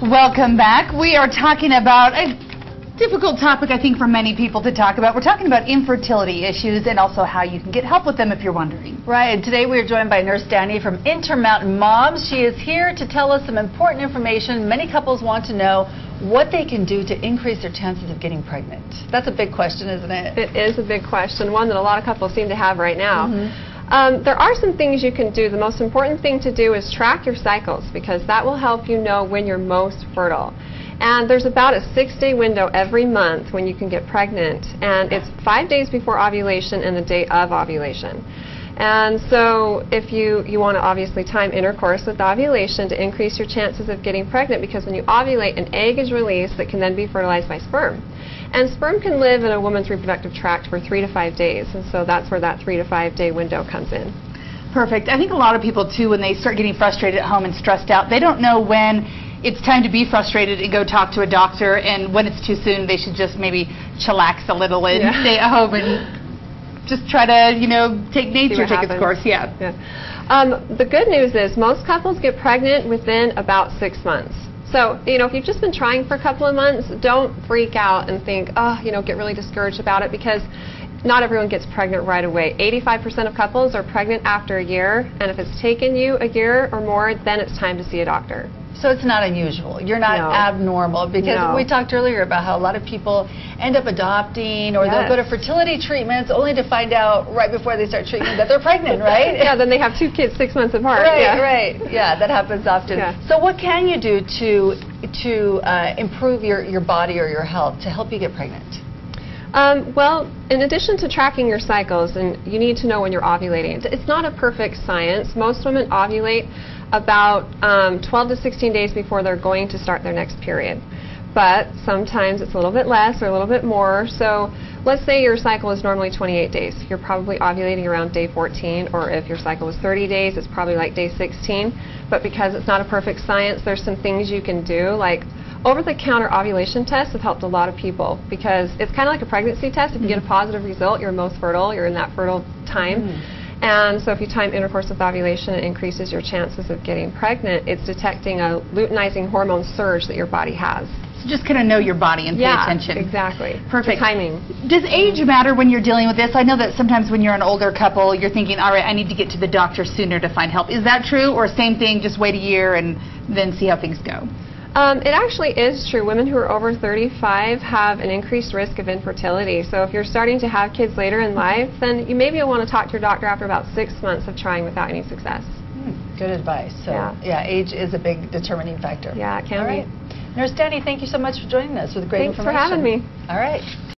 Welcome back. We are talking about a difficult topic, I think, for many people to talk about. We're talking about infertility issues and also how you can get help with them if you're wondering. Right, and today we are joined by Nurse Danny from Intermountain Moms. She is here to tell us some important information. Many couples want to know what they can do to increase their chances of getting pregnant. That's a big question, isn't it? It is a big question, one that a lot of couples seem to have right now. Mhm. Um, there are some things you can do. The most important thing to do is track your cycles because that will help you know when you're most fertile. And there's about a six day window every month when you can get pregnant, and it's five days before ovulation and the day of ovulation. And so if you, you want to obviously time intercourse with ovulation to increase your chances of getting pregnant because when you ovulate, an egg is released that can then be fertilized by sperm. And sperm can live in a woman's reproductive tract for three to five days, and so that's where that three to five day window comes in. Perfect. I think a lot of people, too, when they start getting frustrated at home and stressed out, they don't know when it's time to be frustrated and go talk to a doctor, and when it's too soon, they should just maybe chillax a little and Yeah. stay at home and just try to, you know, take nature take its happens. course. Yeah. Yeah. Um, the good news is most couples get pregnant within about six months. So, you know, if you've just been trying for a couple of months, don't freak out and think, oh, you know, get really discouraged about it because not everyone gets pregnant right away. 85% of couples are pregnant after a year, and if it's taken you a year or more, then it's time to see a doctor. So it's not unusual. You're not No. abnormal because No. we talked earlier about how a lot of people end up adopting or they'll go to fertility treatments only to find out right before they start treatment that they're pregnant, right? yeah, then they have two kids six months apart. Right, yeah. right. Yeah, that happens often. Yeah. So what can you do to to uh, improve your, your body or your health to help you get pregnant? Um, well, in addition to tracking your cycles, and you need to know when you're ovulating. It's- not a perfect science. Most women ovulate about um, 12 to 16 days before they're going to start their next period. But sometimes it's a little bit less or a little bit more. So let's say your cycle is normally 28 days. You're probably ovulating around day 14, or if your cycle was 30 days, it's probably like day 16. But because it's not a perfect science, there's some things you can do, like over-the-counter ovulation tests have helped a lot of people because it's kind of like a pregnancy test. If you get a mm. positive result, you're most fertile, you're in that fertile time. Mm. And so if you time intercourse with ovulation, it increases your chances of getting pregnant. It's detecting a luteinizing hormone surge that your body has. So just kind of know your body and pay yeah, attention. exactly. Perfect. The timing. Does age matter when you're dealing with this? I know that sometimes when you're an older couple, you're thinking, all right, I need to get to the doctor sooner to find help. Is that true? Or same thing, just wait a year and then see how things go? Um, it actually is true. Women who are over 35 have an increased risk of infertility. So if you're starting to have kids later in life, then you maybe want to talk to your doctor after about six months of trying without any success. Hmm, Good advice. So Yeah. yeah, age is a big determining factor. Yeah, it can All be. right. Nurse Danny, thank you so much for joining us with great Thanks for information. having me. All right.